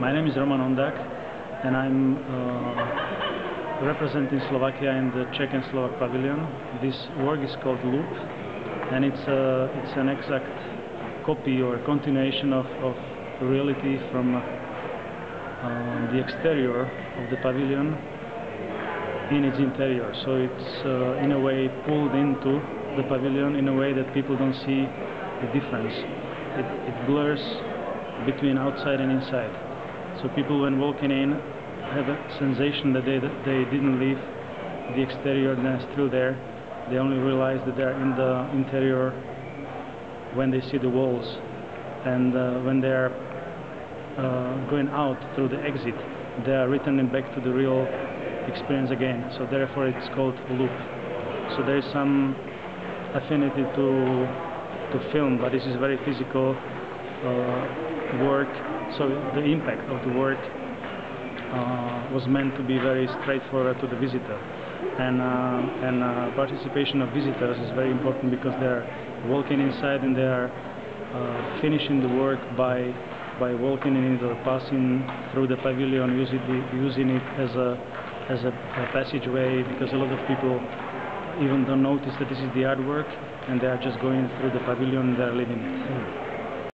My name is Roman Ondák, and I'm uh, representing Slovakia in the Czech and Slovak pavilion. This work is called Loop, and it's, uh, it's an exact copy or continuation of, of reality from uh, the exterior of the pavilion in its interior. So it's uh, in a way pulled into the pavilion in a way that people don't see the difference. It, it blurs between outside and inside. So people when walking in have a sensation that they, that they didn't leave the exterior and they're still there. They only realize that they're in the interior when they see the walls. And uh, when they're uh, going out through the exit, they are returning back to the real experience again. So therefore it's called loop. So there is some affinity to to film, but this is very physical uh, work so the impact of the work uh, was meant to be very straightforward to the visitor. And, uh, and uh, participation of visitors is very important because they're walking inside and they are uh, finishing the work by, by walking in it or passing through the pavilion, using, the, using it as a, as a, a passageway because a lot of people even don't notice that this is the artwork and they are just going through the pavilion and they are leaving it. Mm.